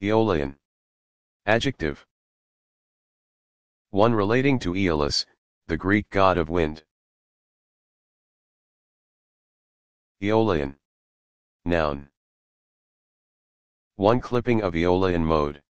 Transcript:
Aeolian. Adjective. 1 relating to Aeolus, the Greek god of wind. Aeolian. Noun. 1 clipping of Aeolian mode.